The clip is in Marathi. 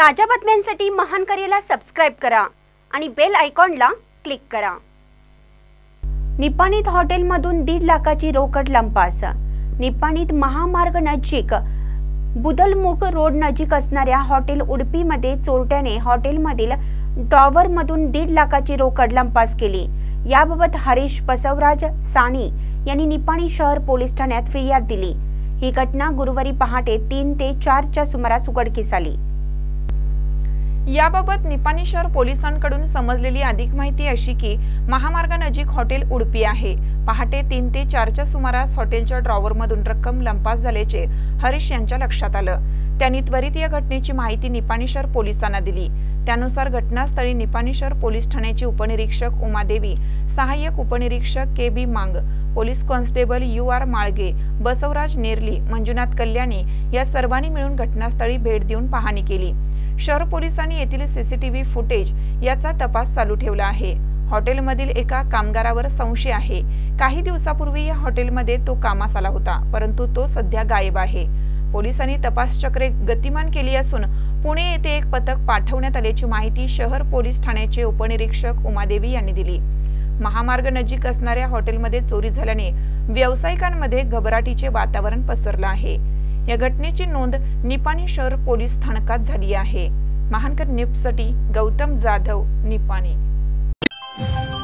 ताज्या बातम्यांसाठी महान करेला सबस्क्राईब करा आणि बेल आयकॉनला क्लिक करा. निपाणीत हॉटेलमधून दीड लाखाची रोकड लंपास. निपाणीत महामार्ग नजीक बुदलमुख रोड नजीक असणाऱ्या हॉटेल उडपीमध्ये चोरट्याने हॉटेलमधील टॉवरमधून दीड लाखाची रोकड लंपास केली. याबाबत हरीश बसवराज साणी यांनी निपाणी शहर पोलीस ठाण्यात फिर्याद दिली. ही घटना गुरुवारी पहाटे तीन ते चारच्या सुमारास उघडकीस आली. याबाबत निपाणी शहर पोलिसांकडून समजलेली अधिक माहिती अशी की महामार्गानजीक हॉटेल उडपी आहे. पहाटे तीन ते चारच्या सुमारास हॉटेलच्या ड्रॉवरमधून रक्कम लंपास झाल्याचे हरीश यांच्या लक्षात आलं. त्यांनी त्वरित या घटनेची माहिती निपाणी शहर पोलिसांना दिली. त्यानुसार घटनास्थळी निपाणी शहर पोलीस ठाण्याचे उपनिरीक्षक उमादेवी सहाय्यक उपनिरीक्षक K B Mang police constable U R Malge Basavaraj Nerli Manjunath Kalyani या सर्वांनी मिळून घटनास्थळी भेट देऊन पाहणी केली. शहर पोलिसांनी येथील सीसीटीव्ही फुटेज याचा तपास चालू ठेवला आहे. हॉटेलमधील एका कामगारावर संशय आहे. काही दिवसापूर्वी या हॉटेलमध्ये तो कामास आला होता परंतु तो सध्या गायब आहे. पोलिसांनी तपास चक्रे गतिमान केली असून पुणे येथे एक पथक पाठवण्यात आल्याची माहिती शहर पोलीस ठाण्याचे उपनिरीक्षक उमादेवी यांनी दिली. महामार्ग नजीक असणाऱ्या हॉटेलमध्ये चोरी झाल्याने व्यावसायिकांमध्ये घबराटीचे वातावरण पसरलं आहे. या घटनेची नोंद निपाणी शहर पोलीस स्थानकात झाली आहे. महानकर निपसाठी गौतम जाधव निपाणी. you